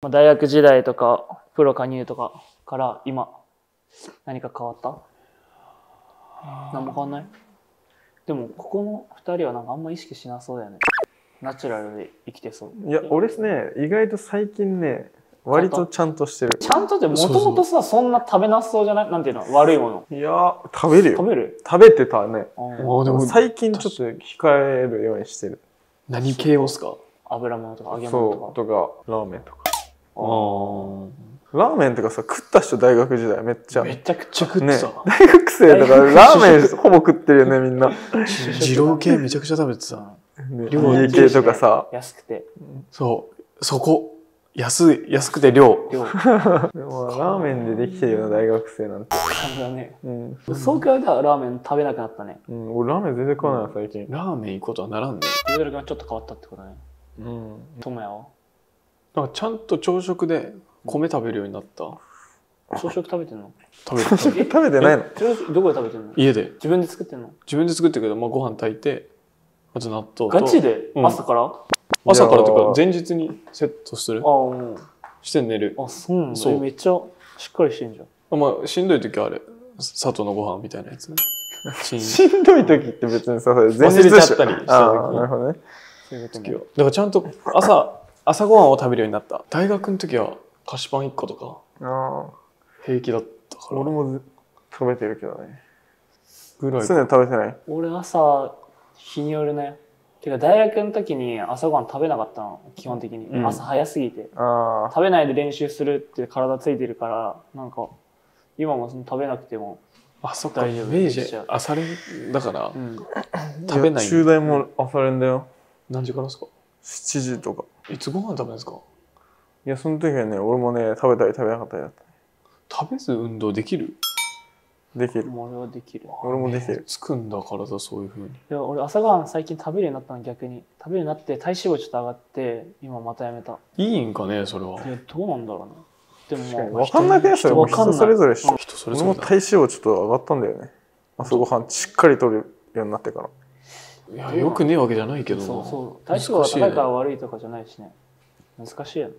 まあ大学時代とか、プロ加入とかから今、何か変わった？何も変わんない？でも、ここの二人はなんかあんま意識しなそうだよね。ナチュラルで生きてそう。いや俺ね意外と最近ね割とちゃんとしてる。ちゃんとってもともとさ、そんな食べなさそうじゃない？なんていうの？悪いもの。いや食べるよ。食べる？食べてたね。うんあでも最近ちょっと控えるようにしてる。何系をっすか？油物とか揚げ物そうとか。とかラーメンとかラーメンとかさ食った人大学時代めっちゃ。めちゃくちゃね食ってた、大学生とかラーメンほぼ食ってるよねみんな。二郎系めちゃくちゃ食べてた。ね。量家系とかさ。安くて。そう。そこ。安い安くて量。量。でもラーメンでできてるような大学生なんて。そうだね。うん、そう比べたらラーメン食べなくなったね。うん、俺ラーメン全然食わないな最近。ラーメン行くことはならんね。いろいろがちょっと変わったってことね。うん。友也は？なんかちゃんと朝食で米食べるようになった。朝食食べてんの？食べる。食べる食べてないの？朝食どこで食べてんの？家で。自分で作ってんの？自分で作ってるけど、まあ、ご飯炊いてあと納豆と。ガチで？うん。朝から、あ朝からとか前日にセットする？あ、うん。して寝る。あ、そうなんだ。そう。えめっちゃしっかりしてんじゃん。あまあしんどい時はあれ砂糖のご飯みたいなやつね。しん しんどい時って別にさそれ前日忘れちゃったりした時ああなるほどね。そういうことだからちゃんと朝朝ごはんを食べるようになった。大学の時は菓子パン1個とかああ平気だったから。俺もず食べてるけどね。ぐらい。常に食べてない？俺朝、日によるね。てか大学の時に朝ごはん食べなかったの。基本的に。うん。朝早すぎて。あ食べないで練習するって体ついてるから、なんか、今もその食べなくても、あそっか。大丈夫。明治朝練だからうん。あ食べないや中大も朝練だよ。何時からですか？7時とか。いつご飯食べるんですか？いやその時はね俺もね食べたり食べなかったりだった。食べず運動できる？できる。俺はできる。俺もできる。つくんだ体そういうふうに。でも俺朝ごはん最近食べるようになったの逆に。食べるようになって体脂肪ちょっと上がって、今またやめた。いいんかねそれは。いや、どうなんだろうな。でもまあ、分かんなくないそれもわかんない人それぞれし人それぞれだ。俺も体脂肪ちょっと上がったんだよね。朝ごはんしっかりとるようになってからいやよくねえわけじゃないけどなそうそう。体脂肪が高いから悪いとかじゃないしね。難しいよね。